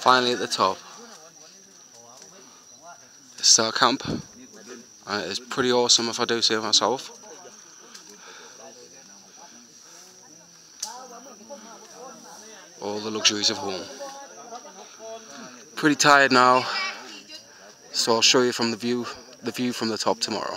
Finally at the top. It's our Camp. Uh, it's pretty awesome if I do say it myself. All the luxuries of home. Pretty tired now, so I'll show you from the view, the view from the top tomorrow.